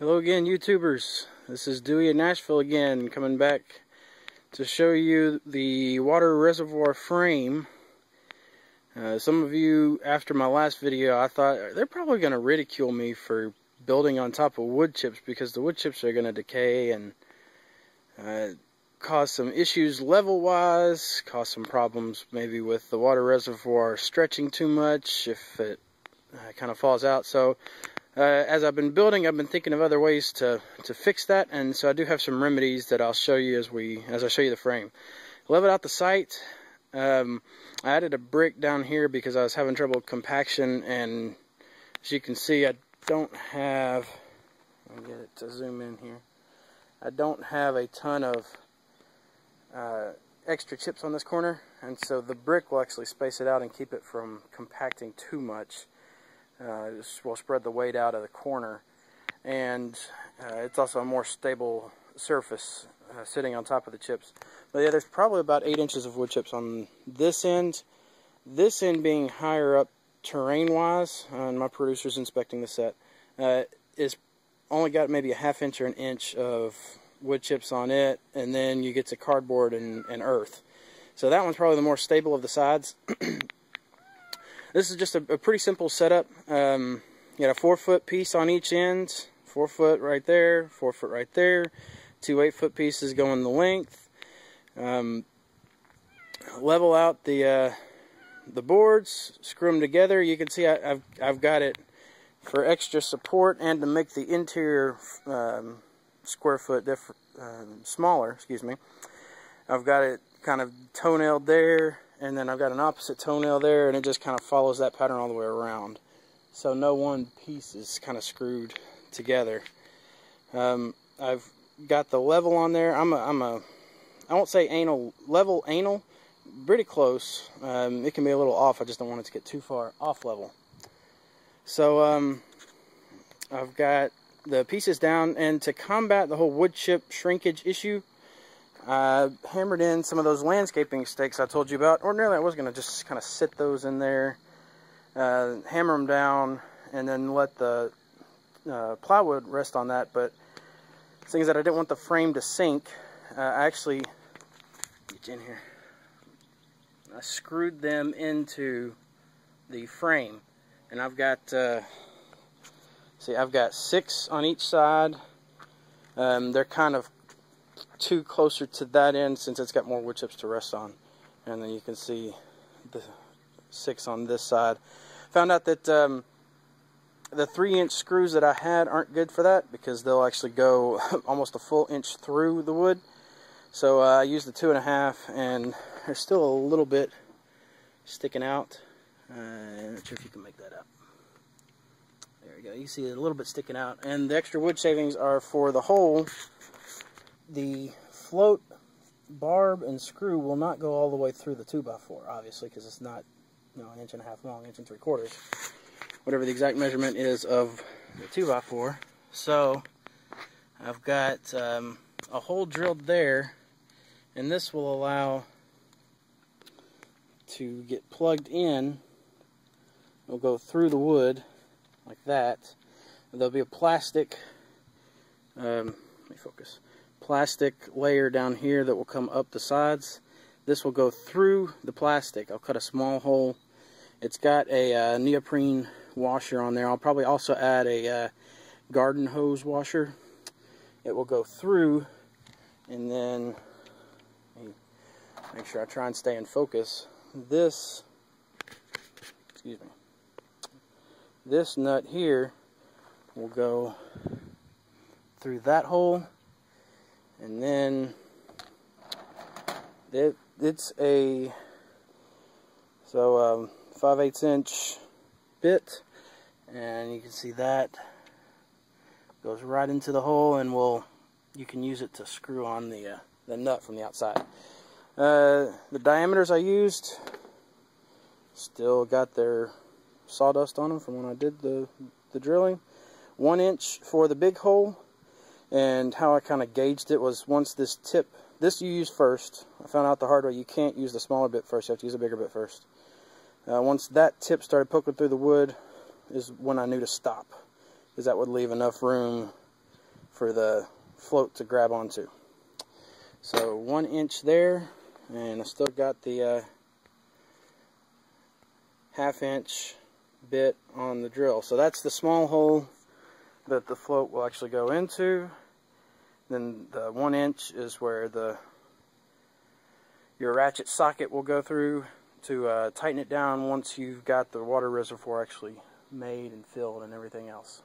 Hello again, YouTubers. This is Dewey in Nashville again, coming back to show you the water reservoir frame. Uh, some of you, after my last video, I thought they're probably going to ridicule me for building on top of wood chips because the wood chips are going to decay and uh, cause some issues level-wise, cause some problems maybe with the water reservoir stretching too much if it uh, kind of falls out. So uh, as I've been building, I've been thinking of other ways to, to fix that, and so I do have some remedies that I'll show you as we as I show you the frame. Leveled out the site. Um, I added a brick down here because I was having trouble compaction, and as you can see, I don't have. Let me get it to zoom in here. I don't have a ton of uh, extra chips on this corner, and so the brick will actually space it out and keep it from compacting too much. Uh, this will spread the weight out of the corner and uh, it's also a more stable surface uh, sitting on top of the chips. But yeah, there's probably about 8 inches of wood chips on this end. This end being higher up terrain-wise, and my producer's inspecting the set, uh, is only got maybe a half inch or an inch of wood chips on it, and then you get to cardboard and, and earth. So that one's probably the more stable of the sides. This is just a, a pretty simple setup. Um, you got a four foot piece on each end, four foot right there, four foot right there, two eight foot pieces going the length. Um, level out the uh, the boards, screw them together. You can see I, have I've got it for extra support and to make the interior um, square foot uh, smaller. Excuse me. I've got it kind of toenailed there and then I've got an opposite toenail there and it just kind of follows that pattern all the way around. So no one piece is kind of screwed together. Um, I've got the level on there. I'm a, I'm a I won't say anal level anal pretty close. Um, it can be a little off I just don't want it to get too far off level. So um, I've got the pieces down and to combat the whole wood chip shrinkage issue I hammered in some of those landscaping stakes I told you about. Ordinarily, I was going to just kind of sit those in there, uh, hammer them down, and then let the uh, plywood rest on that. But the thing is that I didn't want the frame to sink. Uh, I actually, get in here, I screwed them into the frame. And I've got, uh, see, I've got six on each side. Um, they're kind of two closer to that end since it's got more wood chips to rest on. And then you can see the six on this side. Found out that um, the three inch screws that I had aren't good for that because they'll actually go almost a full inch through the wood. So uh, I used the two and a half and there's still a little bit sticking out. Uh, I'm not sure if you can make that up. There we go. You see a little bit sticking out. And the extra wood shavings are for the hole the float barb and screw will not go all the way through the 2x4, obviously, because it's not you know, an inch and a half long, inch and three quarters, whatever the exact measurement is of the 2x4. So I've got um, a hole drilled there, and this will allow to get plugged in. It'll go through the wood like that. There'll be a plastic, um, let me focus, plastic layer down here that will come up the sides. This will go through the plastic. I'll cut a small hole. It's got a uh, neoprene washer on there. I'll probably also add a uh, garden hose washer. It will go through and then make sure I try and stay in focus. This, excuse me, this nut here will go through that hole and then it, it's a so um, 5 8 inch bit and you can see that goes right into the hole and will you can use it to screw on the uh, the nut from the outside. Uh, the diameters I used still got their sawdust on them from when I did the the drilling. One inch for the big hole and how I kind of gauged it was once this tip, this you use first. I found out the hard way you can't use the smaller bit first, you have to use a bigger bit first. Uh, once that tip started poking through the wood is when I knew to stop because that would leave enough room for the float to grab onto. So one inch there, and I still got the uh, half inch bit on the drill. So that's the small hole that the float will actually go into. Then the one inch is where the your ratchet socket will go through to uh, tighten it down once you've got the water reservoir actually made and filled and everything else.